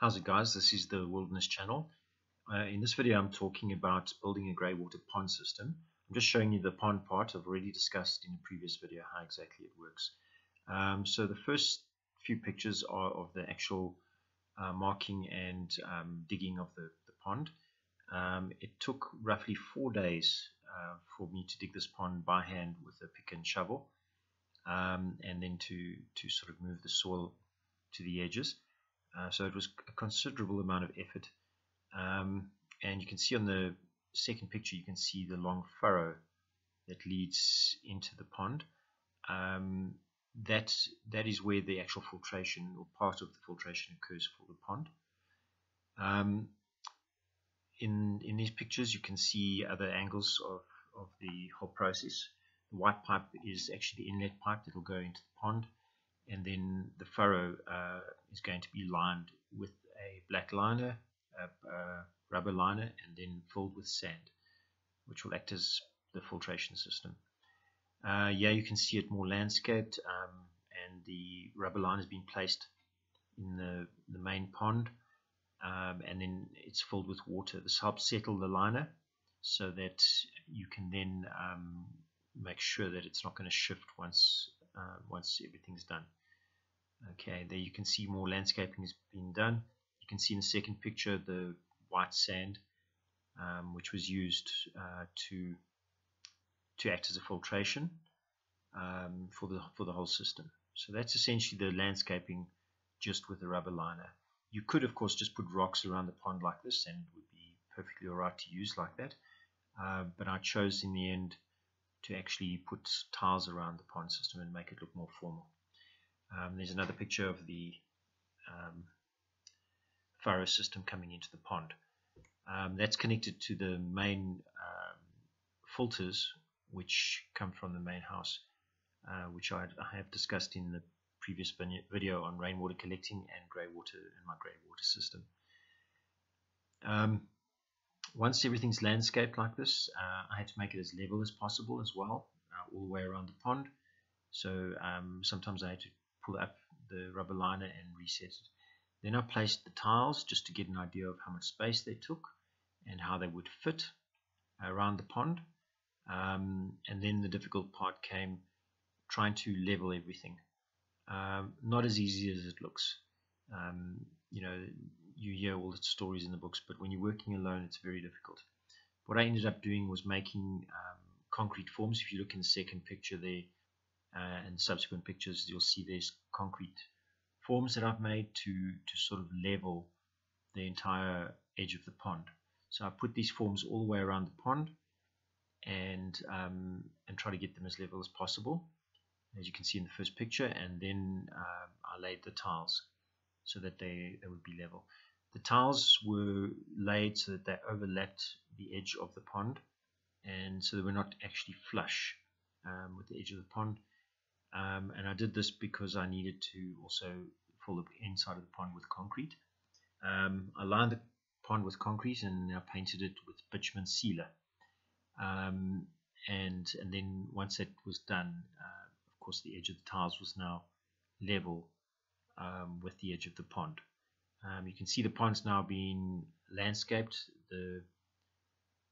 How's it guys? This is the Wilderness Channel. Uh, in this video I'm talking about building a greywater pond system. I'm just showing you the pond part. I've already discussed in a previous video how exactly it works. Um, so the first few pictures are of the actual uh, marking and um, digging of the, the pond. Um, it took roughly four days uh, for me to dig this pond by hand with a pick and shovel um, and then to, to sort of move the soil to the edges. Uh, so it was a considerable amount of effort. Um, and you can see on the second picture, you can see the long furrow that leads into the pond. Um, that, that is where the actual filtration or part of the filtration occurs for the pond. Um, in, in these pictures, you can see other angles of, of the whole process. The white pipe is actually the inlet pipe that will go into the pond and then the furrow uh, is going to be lined with a black liner, a, a, rubber liner, and then filled with sand, which will act as the filtration system. Uh, yeah, you can see it more landscaped, um, and the rubber liner has been placed in the, the main pond, um, and then it's filled with water. This helps settle the liner so that you can then um, make sure that it's not going to shift once uh, once everything's done. Okay, there you can see more landscaping has been done. You can see in the second picture the white sand, um, which was used uh, to to act as a filtration um, for the for the whole system. So that's essentially the landscaping just with the rubber liner. You could, of course, just put rocks around the pond like this, and it would be perfectly alright to use like that. Uh, but I chose in the end to actually put tiles around the pond system and make it look more formal. Um, there's another picture of the um, furrow system coming into the pond. Um, that's connected to the main um, filters which come from the main house, uh, which I, I, have discussed in the previous video on rainwater collecting and grey water in my grey water system. Once everything's landscaped like this, uh, I had to make it as level as possible as well, uh, all the way around the pond. So um, sometimes I had to pull up the rubber liner and reset it. Then I placed the tiles just to get an idea of how much space they took and how they would fit around the pond. Um, and then the difficult part came trying to level everything. Um, not as easy as it looks. Um, you know, you hear all the stories in the books, but when you're working alone, it's very difficult. What I ended up doing was making um, concrete forms. If you look in the second picture there, uh, and subsequent pictures you'll see there's concrete forms that I've made to to sort of level the entire edge of the pond so I put these forms all the way around the pond and um, and try to get them as level as possible as you can see in the first picture and then uh, I laid the tiles so that they, they would be level the tiles were laid so that they overlapped the edge of the pond and so they were not actually flush um, with the edge of the pond um, and I did this because I needed to also fill the inside of the pond with concrete. Um, I lined the pond with concrete and I painted it with bitumen sealer. Um, and and then once that was done, uh, of course the edge of the tiles was now level um, with the edge of the pond. Um, you can see the pond's now being landscaped. The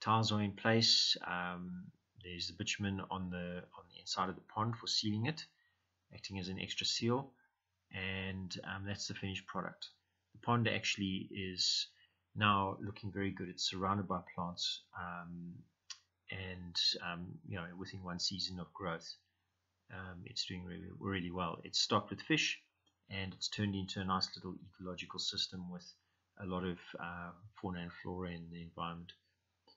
tiles are in place. Um, there's the bitumen on the on the inside of the pond for sealing it, acting as an extra seal, and um, that's the finished product. The pond actually is now looking very good. It's surrounded by plants, um, and um, you know within one season of growth, um, it's doing really really well. It's stocked with fish, and it's turned into a nice little ecological system with a lot of uh, fauna and flora in the environment.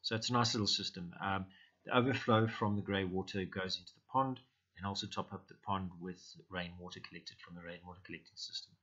So it's a nice little system. Um, the overflow from the grey water goes into the pond and also top up the pond with rainwater collected from the rainwater collecting system.